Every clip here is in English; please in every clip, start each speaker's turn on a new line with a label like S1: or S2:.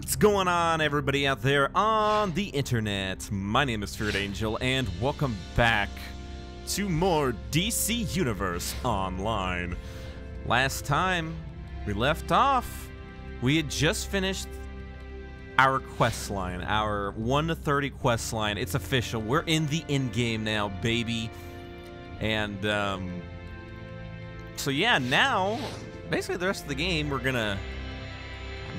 S1: What's going on, everybody out there on the internet? My name is Feared Angel, and welcome back to more DC Universe Online. Last time we left off, we had just finished our quest line, our 1 to 30 quest line. It's official. We're in the end game now, baby. And, um, so yeah, now, basically the rest of the game, we're gonna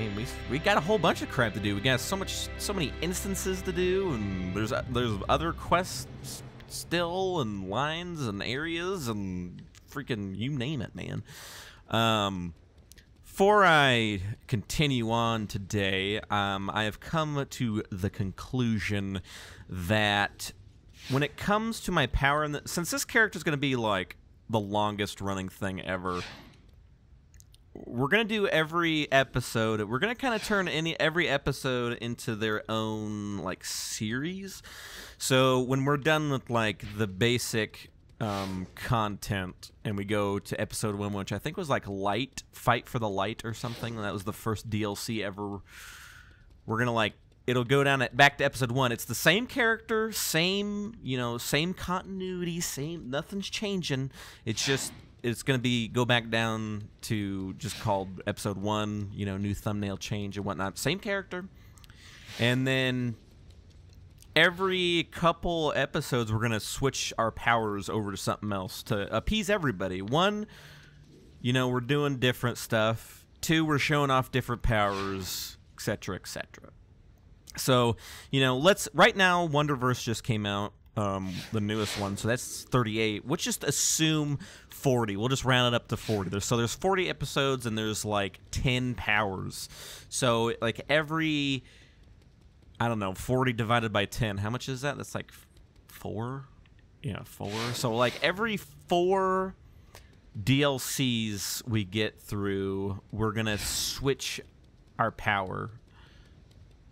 S1: mean, we we got a whole bunch of crap to do. We got so much, so many instances to do, and there's there's other quests still, and lines, and areas, and freaking you name it, man. Um, before I continue on today, um, I have come to the conclusion that when it comes to my power, and since this character is going to be like the longest running thing ever we're gonna do every episode. We're gonna kind of turn any every episode into their own like series. So when we're done with like the basic um, content and we go to episode one, which I think was like Light Fight for the Light or something. That was the first DLC ever. We're gonna like it'll go down at back to episode one. It's the same character, same you know, same continuity, same nothing's changing. It's just it's going to be go back down to just called episode one, you know, new thumbnail change and whatnot. Same character. And then every couple episodes, we're going to switch our powers over to something else to appease everybody. One, you know, we're doing different stuff. Two, we're showing off different powers, etc., etc. So, you know, let's right now Wonderverse just came out um, the newest one. So that's 38. Let's just assume 40. We'll just round it up to 40. There's, so there's 40 episodes and there's like 10 powers. So like every, I don't know, 40 divided by 10. How much is that? That's like four. Yeah, four. So like every four DLCs we get through, we're gonna switch our power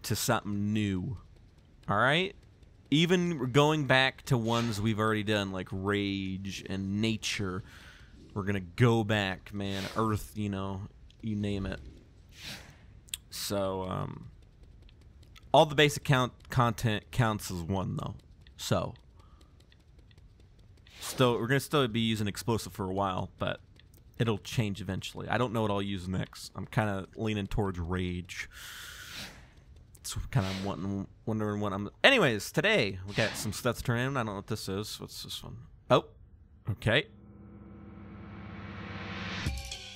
S1: to something new. All right even going back to ones we've already done, like Rage and Nature, we're gonna go back, man. Earth, you know, you name it. So, um, all the basic count content counts as one though. So, still, we're gonna still be using explosive for a while, but it'll change eventually. I don't know what I'll use next. I'm kind of leaning towards Rage it's kind of wanting, wondering what I'm. Anyways, today we got some stuff to turn in. I don't know what this is. What's this one? Oh, okay.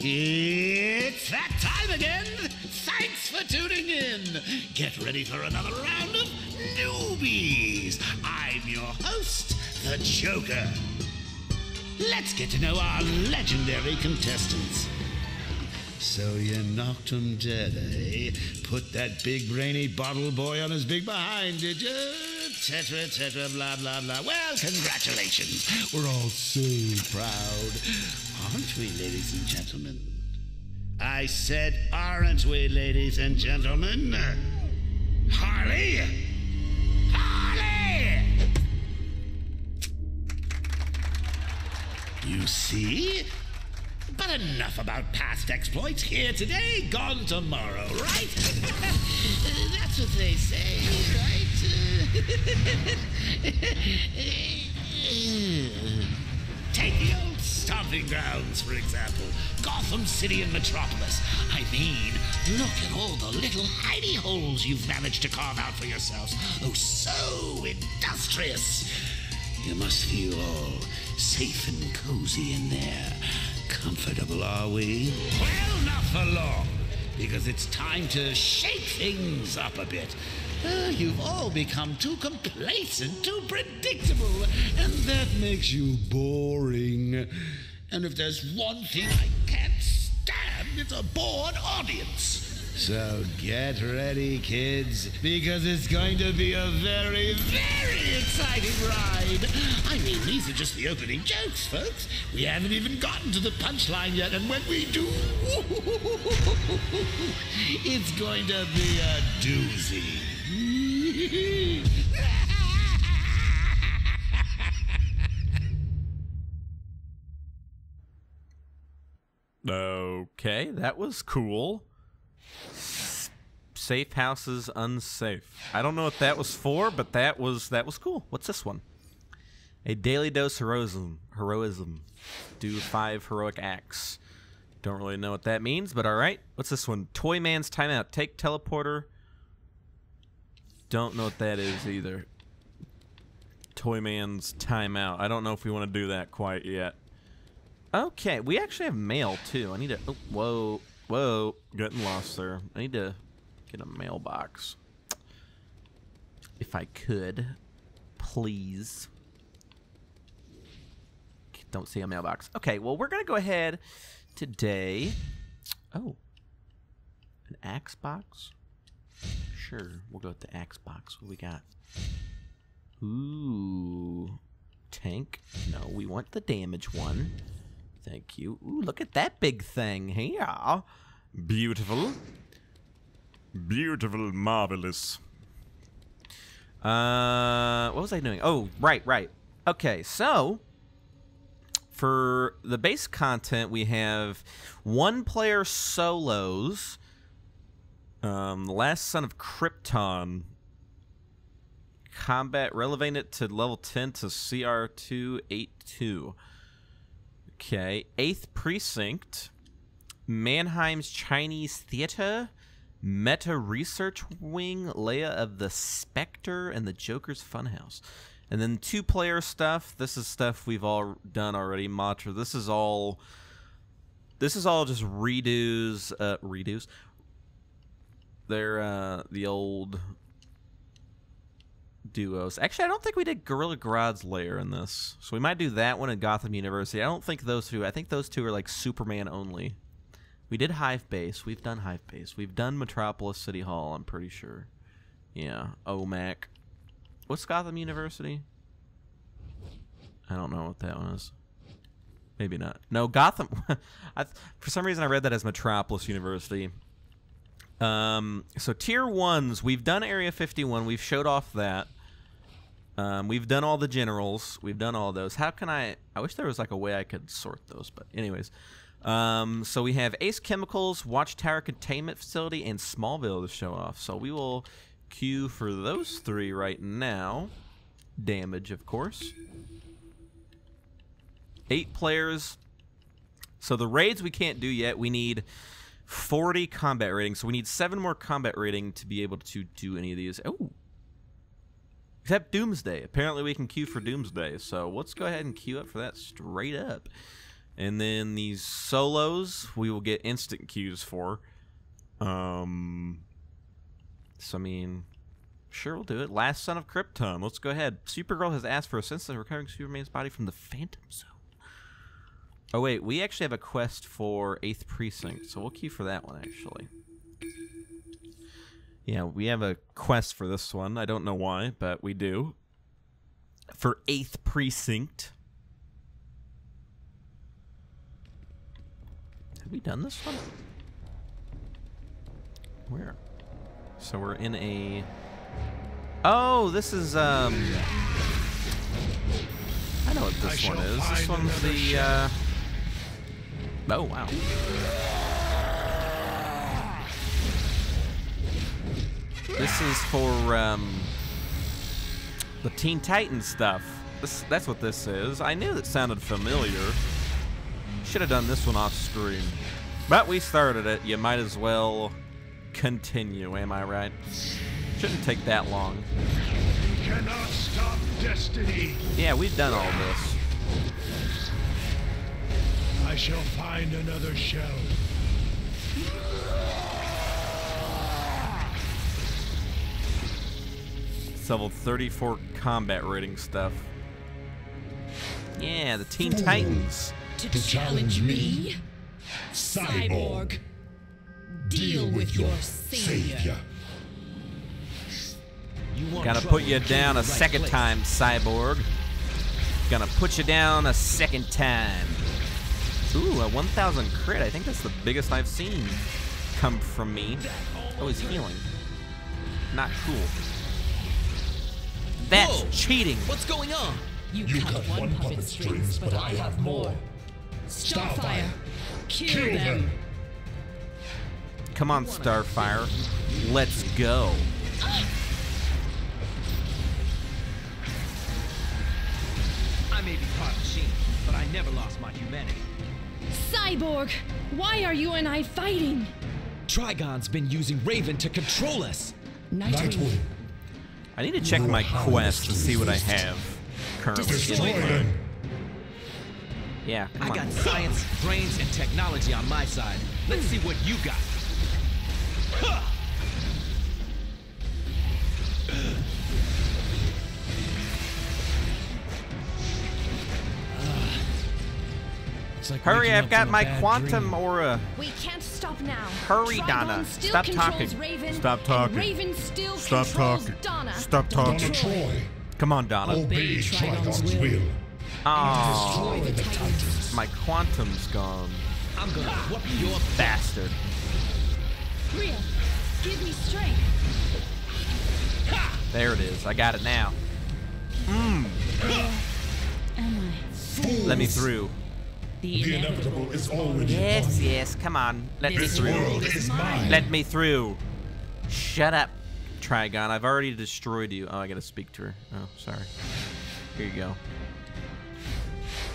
S2: It's that time again. Thanks for tuning in. Get ready for another round of newbies. I'm your host, the Joker. Let's get to know our legendary contestants. So you knocked him dead, eh? Put that big brainy bottle boy on his big behind, did you? Etc. Etc. Blah blah blah. Well, congratulations. We're all so proud, aren't we, ladies and gentlemen? I said, aren't we, ladies and gentlemen? Harley. Harley. You see? But enough about past exploits. Here today, gone tomorrow, right? That's what they say, right? Take the old stomping grounds, for example. Gotham City and Metropolis. I mean, look at all the little hidey holes you've managed to carve out for yourselves. Oh, so industrious. You must feel all safe and cozy in there. Comfortable, are we? Well, not for long, because it's time to shake things up a bit. Uh, you've all become too complacent, too predictable, and that makes you boring. And if there's one thing I can't stand, it's a bored audience. So get ready, kids, because it's going to be a very, very exciting ride. I mean, these are just the opening jokes, folks. We haven't even gotten to the punchline yet, and when we do, it's going to be a doozy.
S1: okay, that was cool safe houses unsafe. I don't know what that was for, but that was that was cool. What's this one? A daily dose heroism. Heroism. Do five heroic acts. Don't really know what that means, but all right. What's this one? Toy Man's timeout. Take teleporter. Don't know what that is either. Toy Man's timeout. I don't know if we want to do that quite yet. Okay, we actually have mail too. I need to. Oh, whoa, whoa, getting lost there. I need to get a mailbox. If I could, please. Don't see a mailbox. Okay, well, we're gonna go ahead today. Oh, an axe box. Sure, we'll go with the axe box. What we got? Ooh, tank. No, we want the damage one. Thank you. Ooh, look at that big thing here. Beautiful. Beautiful, marvelous. Uh, what was I doing? Oh, right, right. Okay, so for the base content, we have one player solos. Um, the last son of Krypton. Combat, relevant it to level 10 to CR282. Okay. Eighth Precinct, Mannheim's Chinese Theater, Meta Research Wing, Leia of the Spectre, and the Joker's Funhouse. And then two player stuff. This is stuff we've all done already. Matra. This is all. This is all just redos. Uh, redos. They're uh, the old duos. Actually, I don't think we did Gorilla Grodd's lair in this. So we might do that one in Gotham University. I don't think those two. I think those two are like Superman only. We did Hive Base. We've done Hive Base. We've done Metropolis City Hall, I'm pretty sure. Yeah. OMAC. What's Gotham University? I don't know what that one is. Maybe not. No, Gotham. I, for some reason, I read that as Metropolis University. Um, so tier ones, we've done Area 51. We've showed off that. Um, we've done all the generals. We've done all those. How can I? I wish there was like a way I could sort those. But anyways, um, so we have Ace Chemicals, Watchtower Containment Facility, and Smallville to show off. So we will queue for those three right now. Damage, of course. Eight players. So the raids we can't do yet. We need 40 combat rating. So we need seven more combat rating to be able to do any of these. Oh. Except Doomsday. Apparently we can queue for Doomsday. So let's go ahead and queue up for that straight up. And then these solos we will get instant queues for. Um so I mean sure we'll do it. Last Son of Krypton. Let's go ahead. Supergirl has asked for a sense of recovering Superman's body from the Phantom Zone. Oh wait, we actually have a quest for Eighth Precinct, so we'll queue for that one actually. Yeah, we have a quest for this one. I don't know why, but we do. For Eighth Precinct. We done this one? Where? So we're in a. Oh, this is um. I know what this one is. This one's the. Uh, Oh, wow. This is for um, the Teen Titans stuff. This, that's what this is. I knew that sounded familiar. Should have done this one off screen. But we started it. You might as well continue, am I right? Shouldn't take that long.
S3: You cannot stop destiny.
S1: Yeah, we've done all this.
S3: I shall find another shell.
S1: It's level 34 combat rating stuff. Yeah, the Teen Titans.
S4: To, challenge me? Cyborg, deal with your savior.
S1: You Gotta put you down a second time, Cyborg. Gonna put you down a second time. Ooh, a 1,000 crit. I think that's the biggest I've seen come from me. Oh, he's healing. Not cool. That's
S5: Whoa.
S1: cheating.
S5: What's going on?
S4: You,
S3: You
S4: cut, one puppet strings, but I have more. Starfire, kill,
S3: Kill
S4: them.
S3: them.
S1: Come on, Starfire. Let's go.
S5: I may be part machine, but I never lost my humanity.
S6: Cyborg, why are you and I fighting?
S5: Trigon's been using Raven to control us.
S4: Nightwing,
S1: I need to check my quest to see what I have currently.
S4: destroy them.
S1: Yeah, come
S5: I
S1: on.
S5: got science, brains, and technology on my side. Let's see what you got. It's like
S1: Hurry, I've got my quantum
S5: dream.
S1: aura.
S6: We can't stop now.
S1: Hurry,
S6: Trigon
S1: Donna.
S6: Still
S1: Stop talking.
S6: Raven,
S1: Stop talking.
S6: Raven still
S1: Stop
S6: controls
S1: talking.
S6: Donna.
S1: Stop
S4: Donna
S1: talking.
S4: Troy,
S1: Come on, Donna.
S4: obey
S7: Trigon's
S4: Trigon's
S7: will.
S4: will.
S1: Oh,
S4: Destroy
S1: my quantum's gone.
S5: I'm gonna whoop your
S1: Bastard.
S6: Rhea, give me strength.
S1: There it is. I got it now. Hmm.
S6: Am
S1: Let me through.
S4: The inevitable is already
S1: Yes,
S4: upon you.
S1: yes. Come on. Let me through.
S4: world is mine.
S1: Let me through. Shut up, Trigon. I've already destroyed you. Oh, I gotta speak to her. Oh, sorry. Here you go.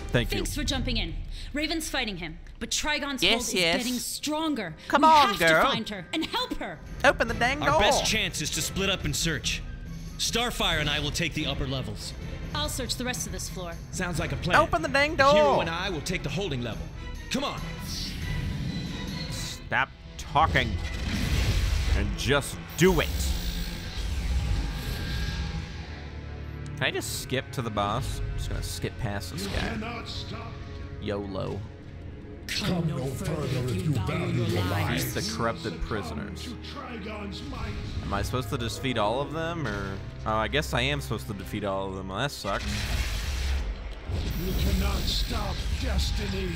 S1: Thank you.
S7: Thanks for jumping in. Raven's fighting him, but Trigon's
S1: Yes,
S7: hold is getting stronger.
S1: Come
S7: we
S1: on,
S7: have
S1: girl.
S7: to find her and help her.
S1: Open the dang door.
S8: Our best chance is to split up and search. Starfire and I will take the upper levels.
S7: I'll search the rest of this floor.
S5: Sounds like a plan.
S1: Open the dang door.
S5: Hero and I will take the holding level. Come on.
S1: Stop talking and just do it. Can I just skip to the boss? I'm just gonna skip past this
S3: You
S1: guy.
S3: cannot stop.
S1: YOLO.
S4: Come no further if you value your lives.
S1: The corrupted prisoners.
S3: To Trigon's might.
S1: Am I supposed to defeat all of them, or? Oh, I guess I am supposed to defeat all of them. Well, that sucks.
S3: You cannot stop destiny.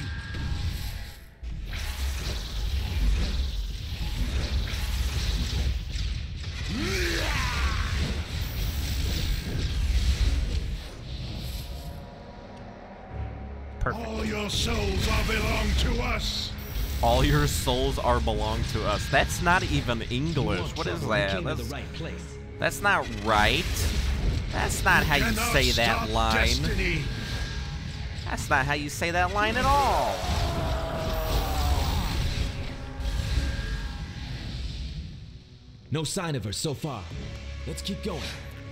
S1: Perfect.
S3: All your souls are belong to us.
S1: All your souls are belong to us. That's not even English. What is that? That's,
S5: right place.
S1: that's not right. That's not how you say that line.
S3: Destiny.
S1: That's not how you say that line at all.
S5: No sign of her so far. Let's keep going.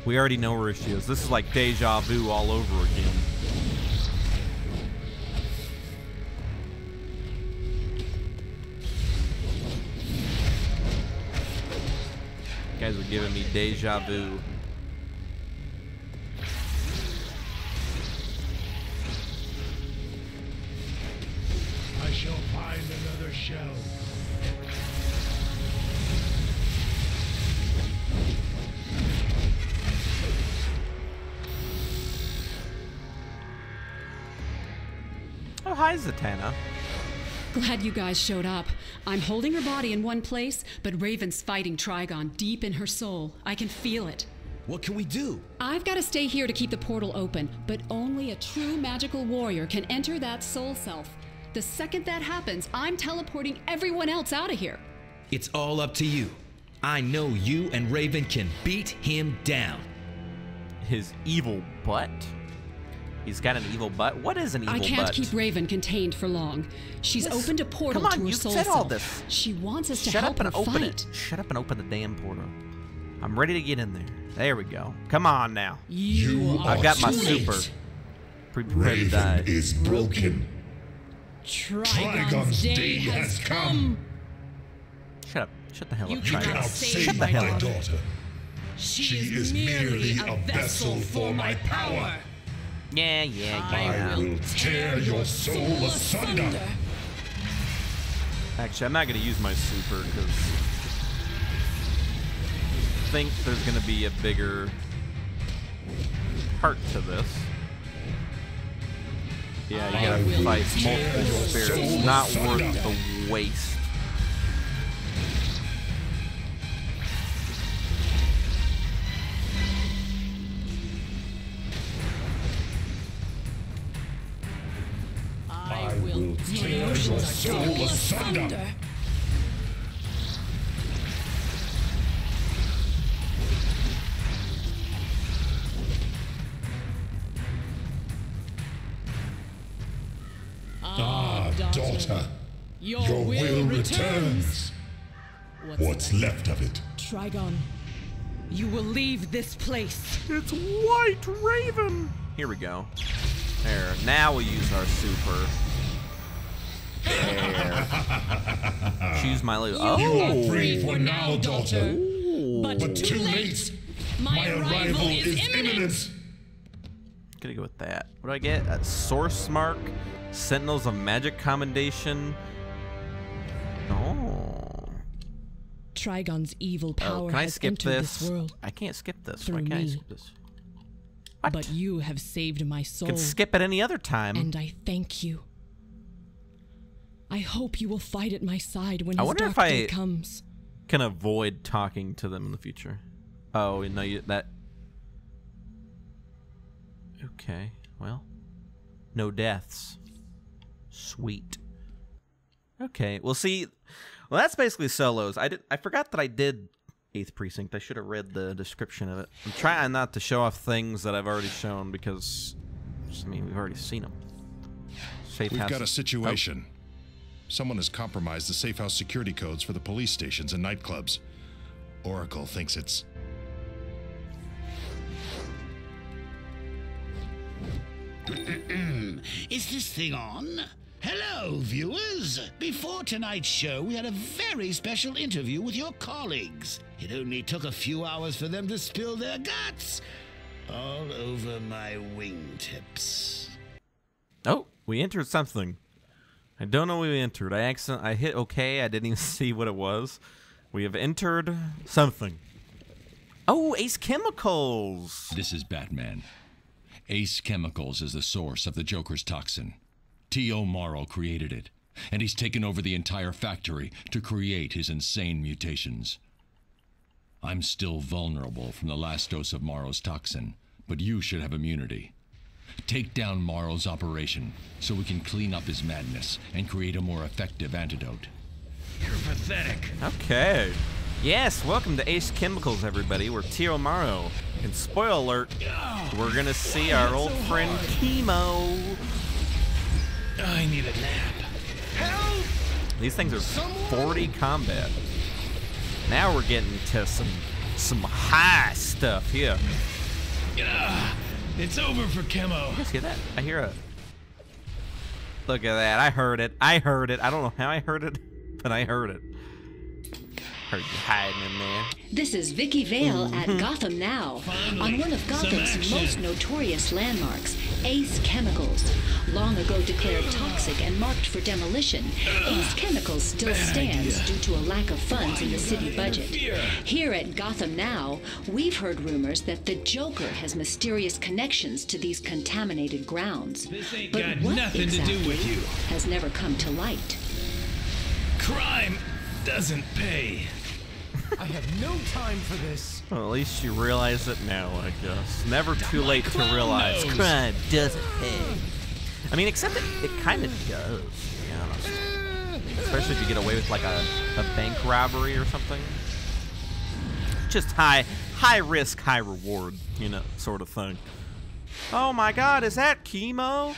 S1: We already know where she is. This is like deja vu all over again. Guys are giving me deja vu.
S3: I shall find another shell.
S1: Oh, hi, Zatanna.
S9: Glad you guys showed up. I'm holding her body in one place, but Raven's fighting Trigon deep in her soul. I can feel it.
S5: What can we do?
S9: I've got to stay here to keep the portal open, but only a true magical warrior can enter that soul self. The second that happens, I'm teleporting everyone else out of here.
S5: It's all up to you. I know you and Raven can beat him down.
S1: His evil butt. He's got an evil butt. What is an evil butt?
S9: I can't
S1: butt?
S9: keep Raven contained for long. She's
S1: Yes.
S9: opened a portal
S1: Come on,
S9: to her
S1: you
S9: soul
S1: said all this.
S9: She wants us to
S1: Shut
S9: help
S1: up and
S9: her
S1: open
S9: fight.
S1: it. Shut up and open the damn portal. I'm ready to get in there. There we go. Come on now.
S4: You
S9: are
S1: I've got my
S4: too late.
S1: super. Pre- Prepared to die.
S4: Raven is broken.
S7: Trigon's day has come.
S1: Shut up. Shut the hell
S7: You
S1: up,
S7: cannot
S1: Trigon.
S4: Cannot
S7: save
S4: save
S1: the hell
S4: my
S1: up.
S4: daughter.
S7: She,
S4: She
S7: is,
S4: is
S7: merely
S4: merely
S7: a vessel for my power.
S1: Yeah, yeah, yeah.
S4: I will tear your soul asunder.
S1: Actually, I'm not going to use my super because I think there's going to be a bigger part to this. Yeah, you
S4: I
S1: gotta
S4: will
S1: fight multiple
S4: your
S1: spirits.
S4: soul
S1: Not worth the waste.
S4: Ah, ah daughter,
S7: your,
S4: your will, will
S7: returns.
S4: returns. What's, What's left of it?
S7: Trigon, you will leave this place.
S1: It's White Raven. Here we go. There, now we use our super. There. Choose my loot.
S4: You oh. are
S1: Oh.
S4: free for now, daughter.
S7: But,
S4: But too late. My arrival is imminent.
S1: Gonna go with that. What do I get? A source mark, Sentinels of Magic commendation. Oh.
S7: Trigon's evil
S1: Oh,
S7: power
S1: can I
S7: has
S1: skip
S7: entered
S1: this?
S7: this world,
S1: I can't skip this.
S7: through
S1: Why can't I skip this? What?
S7: but you have saved my
S1: I
S7: soul,
S1: can skip at any other time.
S7: and I thank you. I hope you will fight at my side when
S1: I
S7: his
S1: wonder
S7: dark
S1: if I-
S7: day comes.
S1: can avoid talking to them in the future. Oh, no, you that. Okay, well, no deaths. Sweet. Okay, well, see, well, that's basically solos. I did. I forgot that I did Eighth Precinct. I should have read the description of it. I'm trying not to show off things that I've already shown because, I mean, we've already seen them. Safe
S10: We've
S1: house-
S10: got a situation. Someone has compromised the safe house security codes for the police stations and nightclubs. Oracle thinks it's.
S2: Is this thing on? Hello, viewers! Before tonight's show, we had a very special interview with your colleagues. It only took a few hours for them to spill their guts all over my wingtips.
S1: Oh, we entered something. I don't know what we entered. I accident I hit OK. I didn't even see what it was. We have entered something. Oh, Ace Chemicals.
S11: This is Batman. Ace Chemicals is the source of the Joker's toxin. T.O. Morrow created it, and he's taken over the entire factory to create his insane mutations. I'm still vulnerable from the last dose of Morrow's toxin, but you should have immunity. Take down Morrow's operation so we can clean up his madness and create a more effective antidote.
S8: You're pathetic.
S1: Okay. Yes, welcome to Ace Chemicals, everybody. We're T.O. Morrow. And spoiler alert, we're gonna see our old friend Chemo.
S8: I need a nap. Help!
S1: These things are 40 combat. Now we're getting to some some high stuff here.
S8: It's over for Chemo.
S1: You guys that? I hear a. Look at that! I heard it. I heard it. I don't know how I heard it, but I heard it. Heard you hiding in there.
S12: This is Vicki Vale mm-hmm. at Gotham Now, on one of Gotham's most notorious landmarks, Ace Chemicals. Long ago declared toxic and marked for demolition, Ace Chemicals still stands due to a lack of funds in the city budget. Here at Gotham Now, we've heard rumors that the Joker has mysterious connections to these contaminated grounds.
S8: This ain't
S12: but
S8: got
S12: what
S8: nothing to do
S12: exactly
S8: with you.
S12: has never come to light.
S8: Crime doesn't pay.
S13: I have no time for this.
S1: Well, at least you realize it now, I guess. Never too late to realize
S8: nose.
S1: crime doesn't pay. I mean, except it, it kind of does, to be honest. Especially if you get away with like a, a bank robbery or something. Just high, high risk, high reward, you know, sort of thing. Oh my God, is that chemo?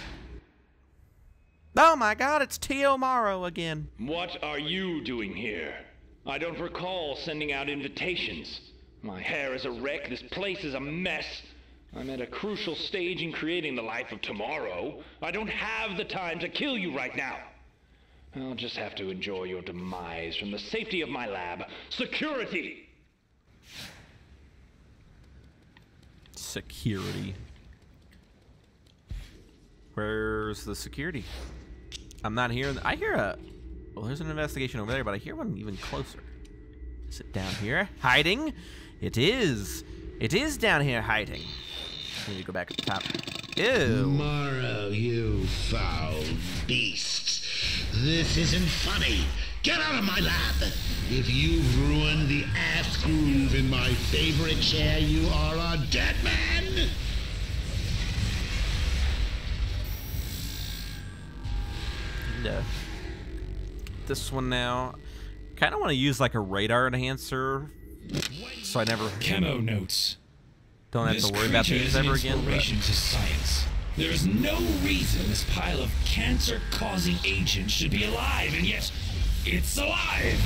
S1: Oh my God, it's T.O. Morrow again.
S14: What are you doing here? I don't recall sending out invitations. My hair is a wreck, this place is a mess. I'm at a crucial stage in creating the life of tomorrow. I don't have the time to kill you right now. I'll just have to enjoy your demise from the safety of my lab. Security!
S1: Security. Where's the security? I'm not hearing. I hear a. Well, there's an investigation over there, but I hear one even closer. Is it down here? Hiding? It is. It is down here hiding. Let me go back to the top. Ew.
S2: Morrow, you foul beasts. This isn't funny. Get out of my lab. If you've ruined the ass groove in my favorite chair, you are a dead man.
S1: Uh, this one now. Kind of want to use like a radar enhancer, so I never
S8: Chemo notes.
S1: don't have
S8: This
S1: to worry about these ever again. but-
S8: inspiration to science.
S2: There's no reason this pile of cancer causing agents should be alive, and yet it's alive!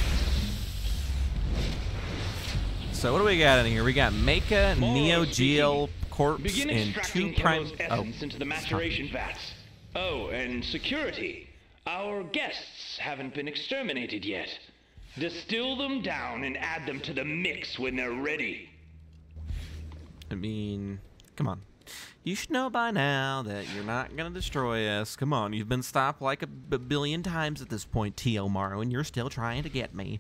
S1: So what do we got in here? We got Mecha, Neo Geo Corpse, and two prime.
S14: Chemo's
S1: Oh,
S14: essence into the maturation vats. Oh, and security. Our guests haven't been exterminated yet. Distill them down and add them to the mix when they're ready.
S1: I mean, come on. You should know by now that you're not gonna destroy us. Come on, you've been stopped like a billion times at this point, T.O. Morrow, and you're still trying to get me.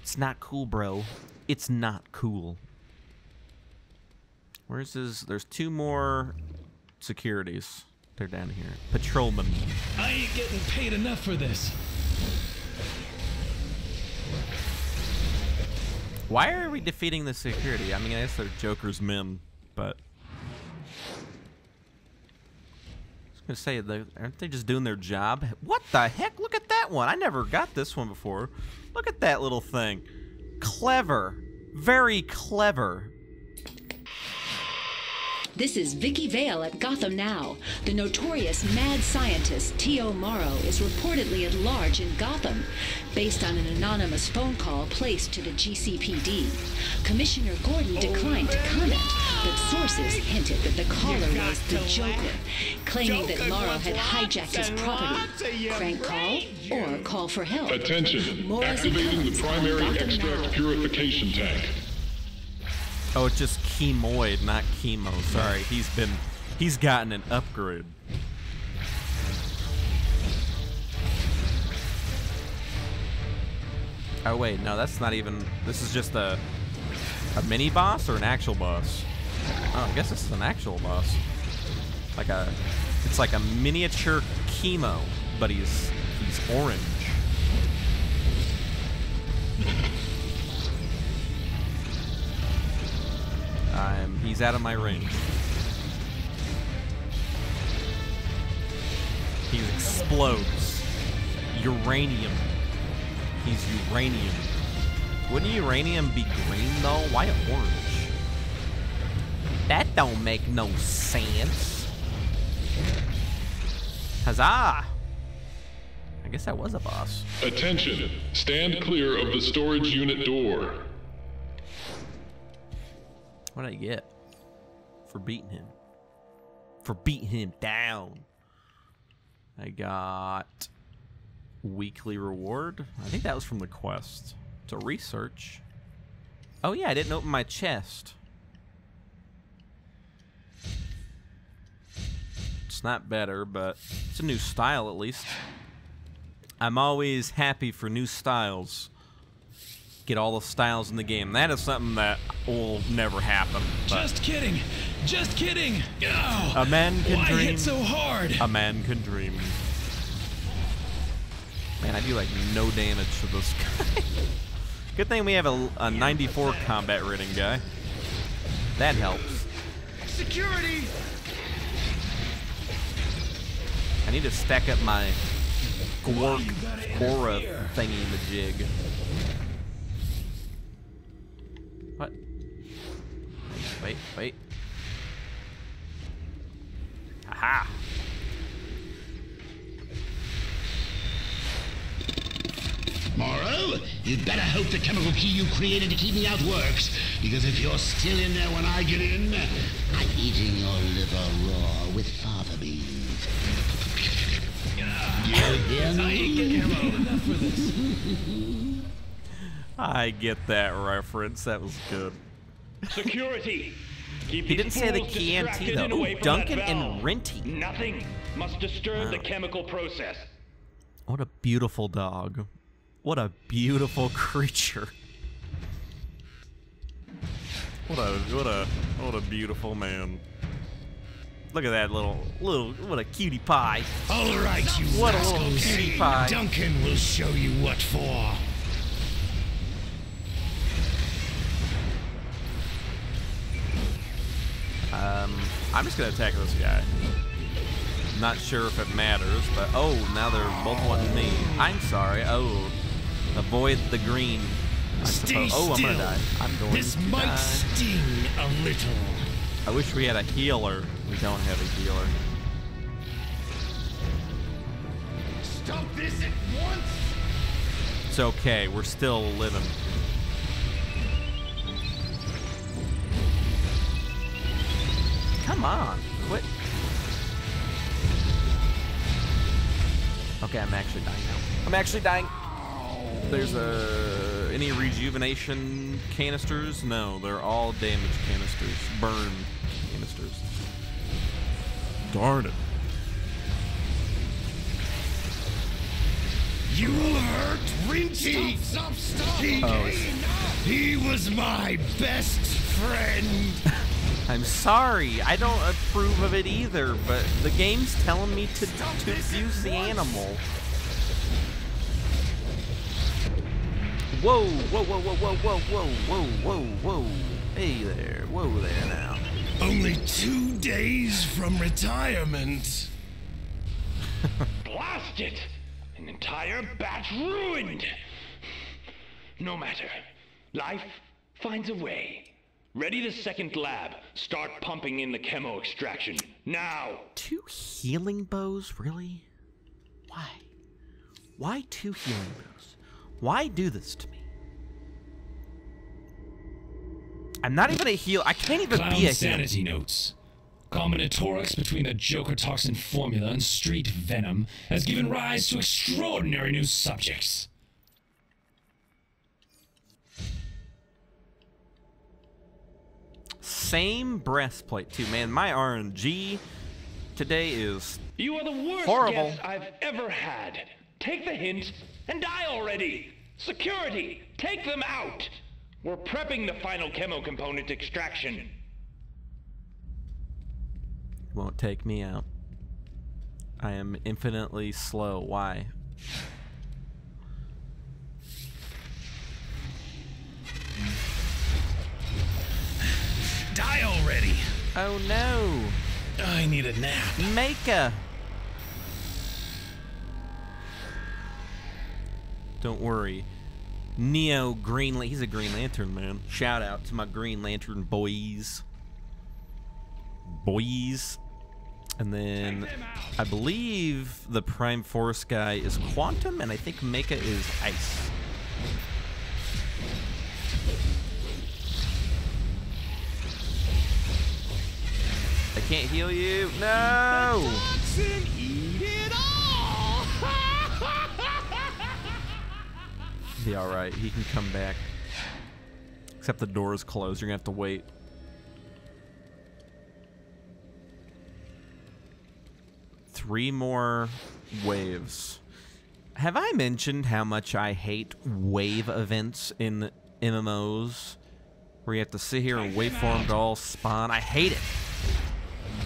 S1: It's not cool, bro. It's not cool. Where's his? There's two more securities. They're down here. Patrolman.
S2: I ain't getting paid enough for this.
S1: Why are we defeating the security? I mean, I guess they're Joker's men, but. I was gonna say, aren't they just doing their job? What the heck? Look at that one. I never got this one before. Look at that little thing. Clever. Very clever.
S12: This is Vicki Vale at Gotham Now. The notorious mad scientist T.O. Morrow is reportedly at large in Gotham, based on an anonymous phone call placed to the GCPD. Commissioner Gordon declined to comment, but sources hinted that the caller was the Joker, claiming that Morrow had hijacked his property. Crank call or call for help.
S4: Attention.
S12: More as it
S4: Activating the
S12: on
S4: primary
S12: Gotham
S4: extract
S12: Now.
S4: purification tank.
S1: Oh, it's just chemoid, not chemo. Sorry, he's been, he's gotten an upgrade. Oh wait, no, that's not even. This is just a, a mini boss or an actual boss. Oh, I guess this is an actual boss. Like a, it's like a miniature chemo, but he's he's orange. I'm, he's out of my range. He explodes. Uranium. He's uranium. Wouldn't uranium be green though? Why orange? That don't make no sense. Huzzah! I guess that was a boss.
S4: Attention. Stand clear of the storage unit door.
S1: What did I get? For beating him. For beating him down. I got weekly reward. I think that was from the quest. To research. Oh yeah, I didn't open my chest. It's not better, but it's a new style at least. I'm always happy for new styles. Get all the styles in the game. That is something that will never happen.
S2: Just kidding. Just kidding. Oh,
S1: a man can
S2: why
S1: dream.
S2: hit so hard?
S1: A man can dream. Man, I do like no damage to this guy. Good thing we have a, a 94 combat rating guy. That helps.
S2: Security.
S1: I need to stack up my Gork Aura thingy in the jig. Wait, wait. Aha!
S2: Morrow, you'd better hope the chemical key you created to keep me out works, because if you're still in there when I get in, I'm eating your liver raw with fava beans. You hear me?
S1: I get that reference. That was good.
S14: Security! Keep
S1: He didn't say the
S14: fools
S1: key and T though.
S14: and
S1: Ooh, Duncan and
S14: valve.
S1: Rinty.
S14: Nothing must disturb the chemical process.
S1: What a beautiful dog. What a beautiful creature. What a what a what a beautiful man. Look at that little little what a cutie pie.
S2: All right, you
S1: What a little cutie pie.
S2: Duncan will show you what for.
S1: Um, I'm just going to attack this guy. Not sure if it matters, but oh, now they're both wanting me. I'm sorry. Oh, avoid the green.
S2: Stay
S1: still. Oh, I'm going
S2: to
S1: die. I'm going
S2: this
S1: to
S2: might
S1: die.
S2: sting a little.
S1: I wish we had a healer. We don't have a healer.
S13: Stop this at once!
S1: It's okay. We're still living. Come on. Quit. Okay, I'm actually dying now. I'm actually dying. There's a any rejuvenation canisters? No, they're all damage canisters. Burn canisters. Darn it.
S3: You hurt Rinty!
S13: Stop, stop, stop!
S3: He,
S1: Oh,
S3: he was my best friend!
S1: I'm sorry. I don't approve of it either, but the game's telling me to, to use the animal. Whoa, whoa, whoa, whoa, whoa, whoa, whoa, whoa, whoa, whoa. Hey there, whoa there now.
S3: Only two days from retirement.
S14: Blast it! An entire batch ruined! No matter. Life finds a way. Ready the second lab. Start pumping in the chemo extraction. Now!
S1: Two healing bows, really? Why? Why two healing bows? Why do this to me? I'm not even a heal. I can't even
S15: Clown
S1: be a
S15: sanity notes. Combinatorics between the Joker toxin formula and street venom has given rise to extraordinary new subjects.
S1: Same breastplate too, man. My RNG today is
S14: You are the worst
S1: Horrible.
S14: guest I've ever had. Take the hint and die already! Security! Take them out! We're prepping the final chemo component extraction.
S1: won't take me out. I am infinitely slow. Why?
S3: Die already!
S1: Oh no!
S3: I need a nap.
S1: Maka! Don't worry. Neo Green He's a Green Lantern man. Shout out to my Green Lantern boys. Boys. And then I believe the Prime Force guy is Quantum, and I think Maka is Ice. Can't heal you. No!
S13: eat it all!
S1: Be alright. He can come back. Except the door is closed. You're going to have to wait. Three more waves. Have I mentioned how much I hate wave events in MMOs? Where you have to sit here and wait for them to all spawn. I hate it.
S3: Die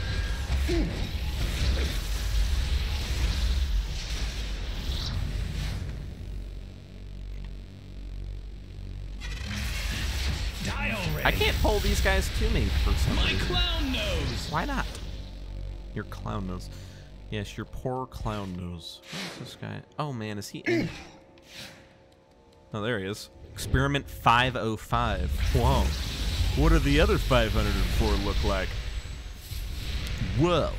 S3: already!
S1: I can't pull these guys to me for some
S15: My
S1: reason.
S15: clown nose!
S1: Why not? Your clown nose. Yes, your poor clown nose. Where's this guy? Oh man, is he in? Oh, there he is. Experiment 505. Whoa. What do the other 504 look like?
S13: world.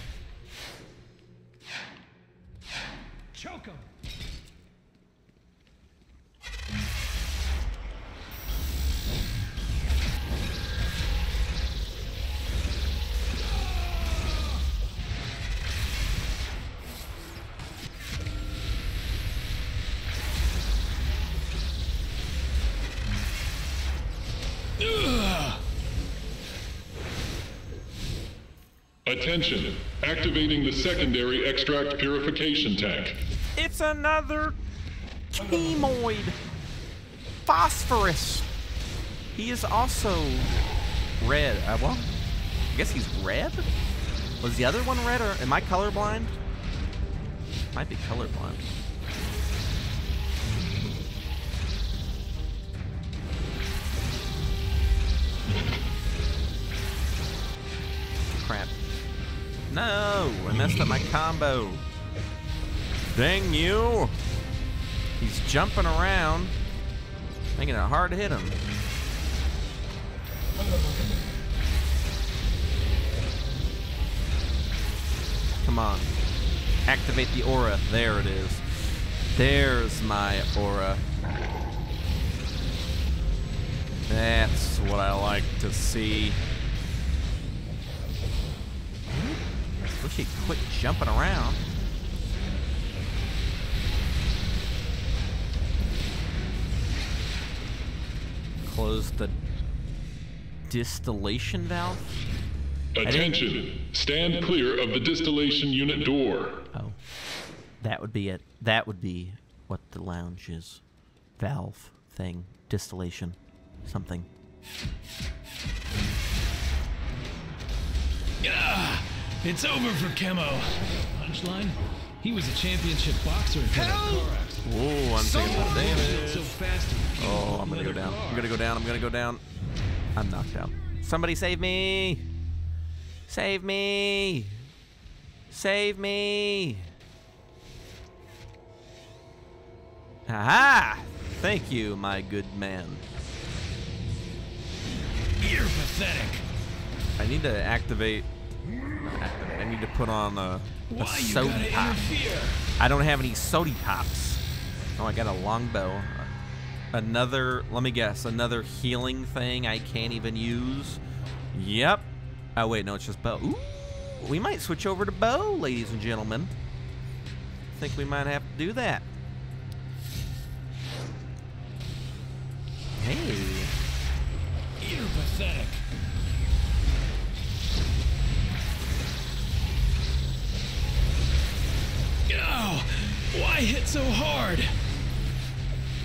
S16: Attention! Activating the secondary extract purification tank.
S1: It's another chemoid. Phosphorus. He is also red. Uh, well, I guess he's red? Was the other one red or am I colorblind? Might be colorblind. No, I messed up my combo. Dang you! He's jumping around, making it hard to hit him. Come on. activate the aura. There it is. There's my aura. That's what I like to see. Wish he'd quit jumping around. Close the distillation valve.
S16: Attention! Stand clear of the distillation unit door.
S1: Oh. That would be it. That would be what the lounge is. Valve thing. Distillation. Something.
S3: Ah, it's over for Chemo. Punchline? He was a championship boxer until that car accident.
S1: Ooh, I'm taking some damage.
S3: So fast
S1: Oh, I'm gonna go down. I'm gonna go down. I'm gonna go down. I'm knocked out. Somebody save me! Save me! Save me! Aha! Thank you, my good man.
S3: You're pathetic.
S1: I need to activate. I need to put on a, a
S3: Why you
S1: sody
S3: gotta
S1: pop. I don't have any sody pops. Oh, I got a longbow. Another, let me guess, another healing thing I can't even use. Yep. Oh wait, no, it's just bow. Ooh, we might switch over to bow, ladies and gentlemen. I think we might have to do that. Hey.
S3: You're pathetic. Oh, why hit so hard?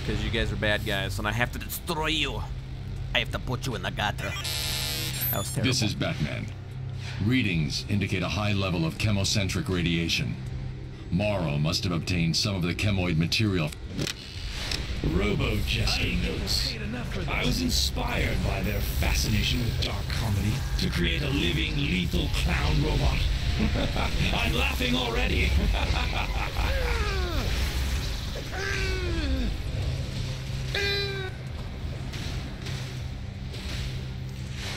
S1: Because you guys are bad guys, and I have to destroy you. I have to put you in the gutter. That was terrible.
S11: This is Batman. Readings indicate a high level of chemocentric radiation. Morrow must have obtained some of the chemoid material.
S15: Robo Jester notes. I was inspired by their fascination with dark comedy to create a living, lethal clown robot. I'm laughing already.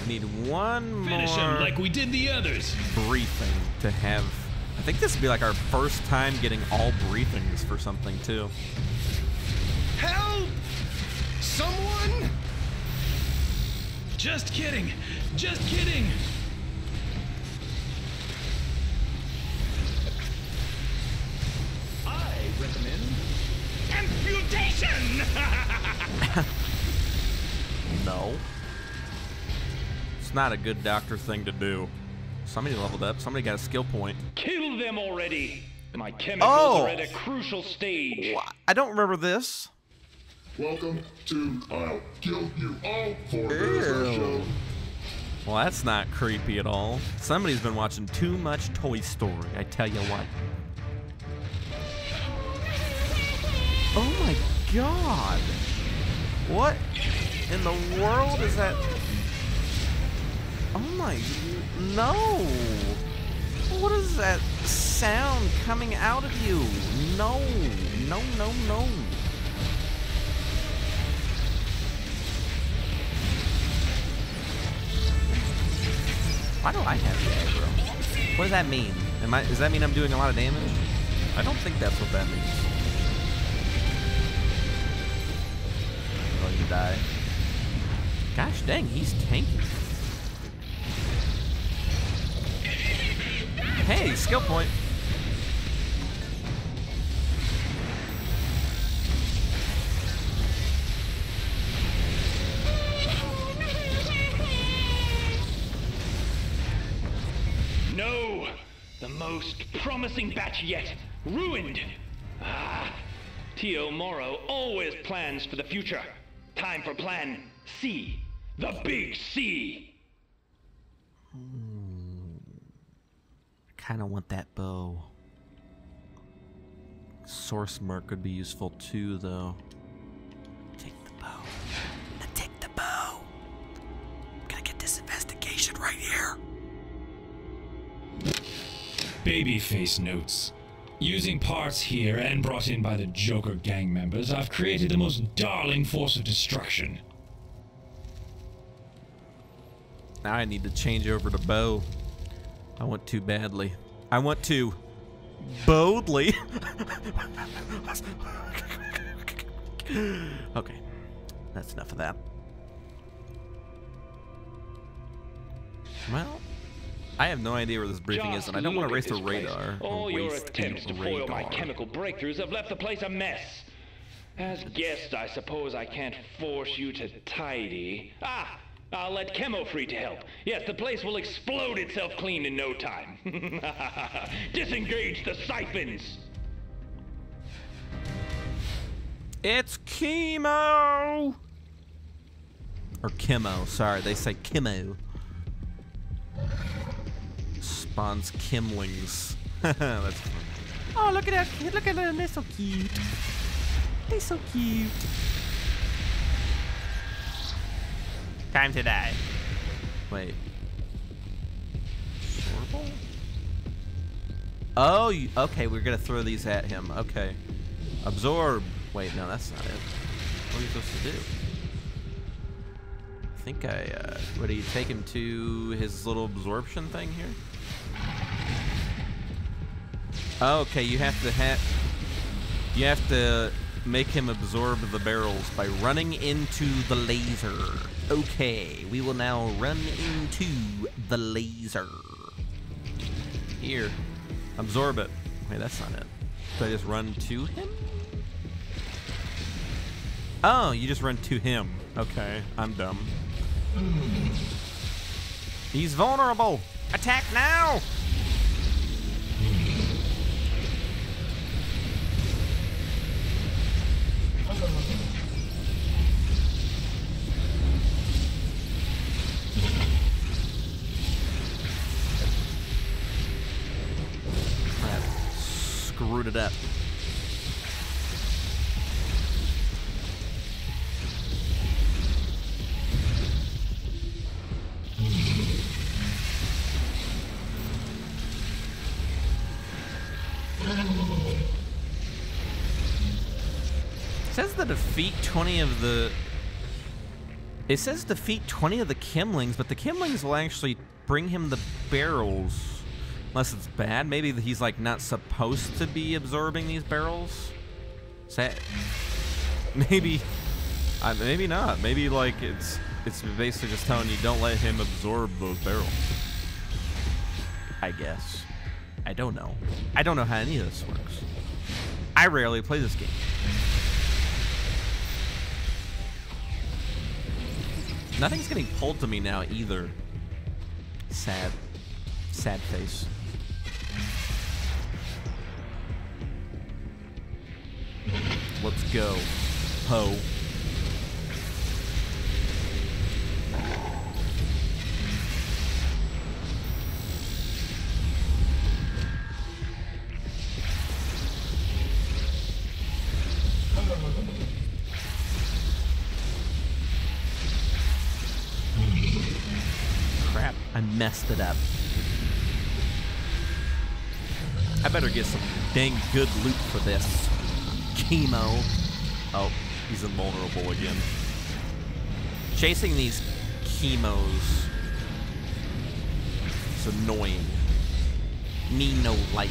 S1: Need one
S15: Finish
S1: more
S15: him like we did the others.
S1: briefing to have. I think this would be like our first time getting all briefings for something too.
S3: Help! Someone!
S15: Just kidding. Just kidding.
S13: Recommend amputation.
S1: No. It's not a good doctor thing to do. Somebody leveled up. Somebody got a skill point.
S14: Kill them already! My oh! chemicals
S1: Oh.
S14: are at a crucial stage.
S1: I don't remember this.
S4: Welcome to I'll Kill You All for Business Show.
S1: Well, that's not creepy at all. Somebody's been watching too much Toy Story, I tell you what. Oh my god! What in the world is that? Oh my. No! What is that sound coming out of you? No! No, no, no! Why do I have the aggro? What does that mean? Am I? Does that mean I'm doing a lot of damage? I don't think that's what that means. Die. Gosh dang, he's tanky. Hey, skill point.
S14: No! The most promising batch yet. Ruined! Ah! T.O. Morrow always plans for the future. Time for plan C. The Big C! Hmm.
S1: Kind of want that bow. Source Mark could be useful too, though. Take the bow. Take the bow. Gotta get this investigation right here.
S15: Babyface notes. Using parts here and brought in by the Joker gang members, I've created the most darling force of destruction.
S1: Now I need to change over to bow. I want to badly. I want to boldly. okay, that's enough of that. Well, I have no idea where this briefing is, and I don't want to race
S14: Just
S1: the
S14: look at this
S1: radar.
S14: All your attempts to foil my chemical breakthroughs have left the place a mess. As guests, I suppose I can't force you to tidy. Ah! I'll let Chemo free to help. Yes, the place will explode itself clean in no time. Disengage the siphons!
S1: It's chemo! Or chemo, sorry, they say chemo. Spawns Kimlings. That's fun. Oh, look at that. Look at them. They're so cute. They're so cute. Time to die. Wait. Oh, you, okay, we're gonna throw these at him. Okay. Absorb. Wait, no, that's not it. What are you supposed to do? I think I, uh, what do you take him to his little absorption thing here? Oh, okay, you have to have, you have to make him absorb the barrels by running into the laser. Okay, we will now run into the laser. Here, absorb it. Wait, that's not it. Do I just run to him? Oh, you just run to him. Okay, I'm dumb. He's vulnerable. Attack now! Crap. Screwed it up. It says to defeat 20 of the. It says defeat 20 of the Kimlings, but the Kimlings will actually bring him the barrels. Unless it's bad. Maybe he's like not supposed to be absorbing these barrels. Is that. Maybe. Uh, maybe not. Maybe like it's it's basically just telling you don't let him absorb those barrels. I guess. I don't know. I don't know how any of this works. I rarely play this game. Nothing's getting pulled to me now either. Sad. Sad face. Let's go. Poe. Messed it up. I better get some dang good loot for this. Chemo. Oh, he's invulnerable again. Chasing these chemos is annoying. Me no like.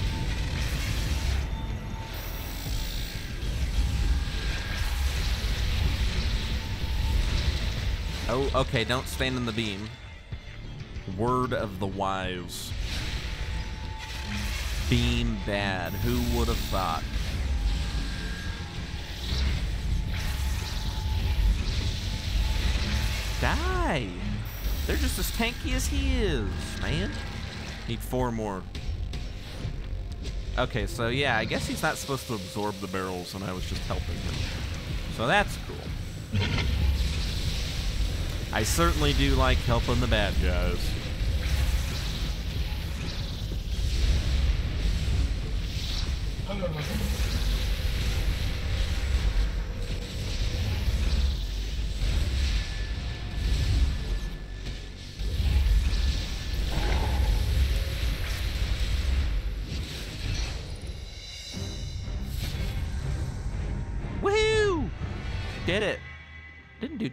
S1: Oh, okay, don't stand in the beam. Word of the wise. Beam bad. Who would have thought? Die! They're just as tanky as he is, man. Need four more. Okay, so yeah, I guess he's not supposed to absorb the barrels, and I was just helping him. So that's cool. I certainly do like helping the bad guys.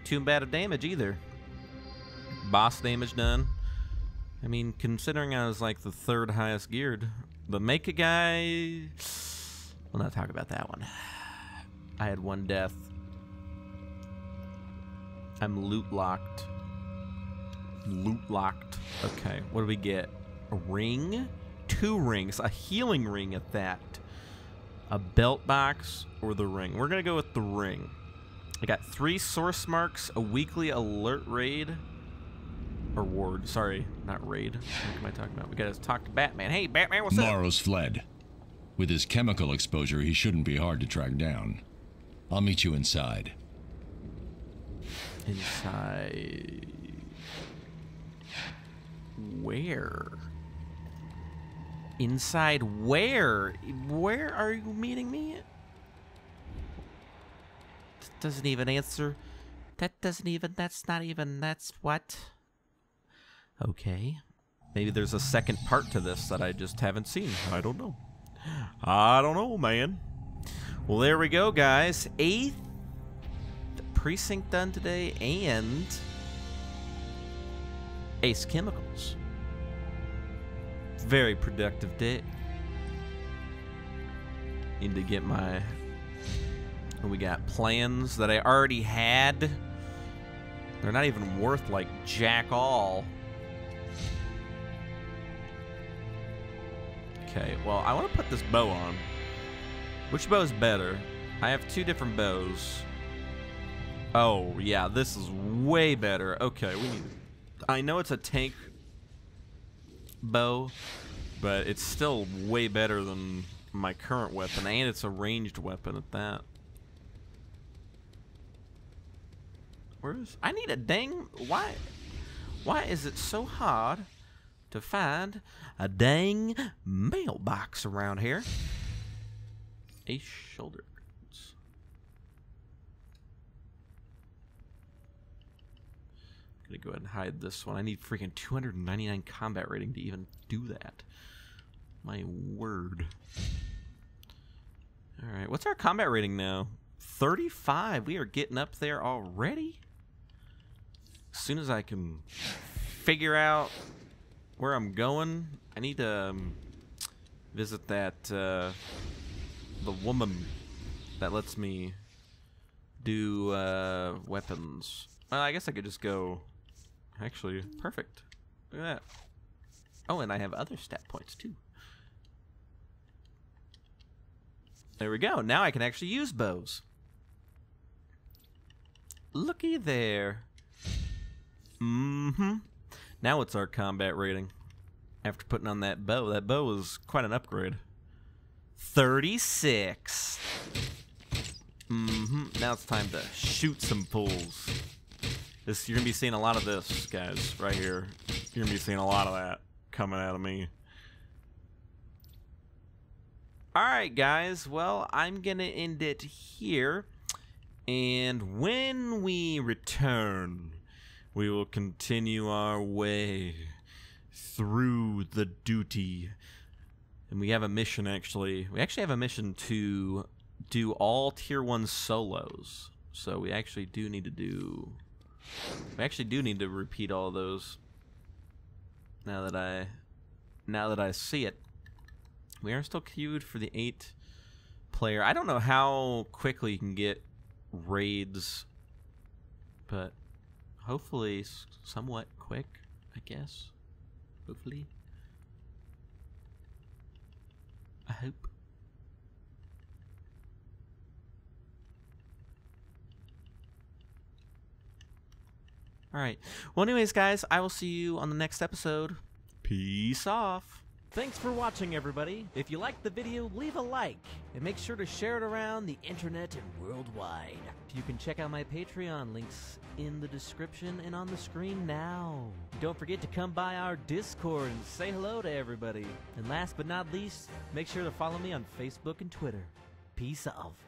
S1: Too bad of damage either. Boss damage done. I mean, considering I was like the third highest geared, The Mecha guy. We'll not talk about that one. I had one death. I'm loot locked. Loot locked. Okay, what do we get? A ring? Two rings. A healing ring at that. A belt box or the ring? We're going to go with the ring. I got three source marks, a weekly alert raid. Or ward. Sorry, not raid. What am I talking about? We got to talk to Batman. Hey, Batman, what's up?
S11: Morrow's fled. With his chemical exposure, he shouldn't be hard to track down. I'll meet you inside.
S1: Inside. Where? Inside where? Where are you meeting me? Doesn't even answer. That doesn't even. That's not even. That's what? Okay. Maybe there's a second part to this that I just haven't seen. I don't know. I don't know, man. Well, there we go, guys. Eighth precinct done today and Ace Chemicals. Very productive day. Need to get my. We got plans that I already had. They're not even worth like jack all. Okay, well, I want to put this bow on. Which bow is better? I have two different bows. Oh, yeah, this is way better. Okay, we need... I know it's a tank bow, but it's still way better than my current weapon, and it's a ranged weapon at that. Where's... I need a dang... Why... Why is it so hard to find a dang mailbox around here? A shoulder. I'm gonna go ahead and hide this one. I need freaking 299 combat rating to even do that. My word. Alright, what's our combat rating now? 35. We are getting up there already. As soon as I can figure out where I'm going, I need to um, visit that, uh, the woman that lets me do uh, weapons. Well, I guess I could just go Actually, perfect. Look at that. Oh, and I have other stat points too. There we go. Now I can actually use bows. Looky there. Mm-hmm. Now it's our combat rating? After putting on that bow. That bow was quite an upgrade. 36. Mm-hmm. Now it's time to shoot some fools. This you're gonna be seeing a lot of this, guys, right here. You're gonna be seeing a lot of that coming out of me. Alright, guys. Well, I'm gonna end it here. And when we return, we will continue our way through the duty. And we have a mission, actually. We actually have a mission to do all Tier 1 solos. So we actually do need to do we actually do need to repeat all those. Now that I, now that I see it, we are still queued for the eight player. I don't know how quickly you can get raids, but hopefully somewhat quick. I guess. Hopefully. I hope. All right. Well, anyways, guys, I will see you on the next episode. Peace off.
S17: Thanks for watching, everybody. If you liked the video, leave a like and make sure to share it around the internet and worldwide. You can check out my Patreon links in the description and on the screen now. Don't forget to come by our Discord and say hello to everybody. And last but not least, make sure to follow me on Facebook and Twitter. Peace off.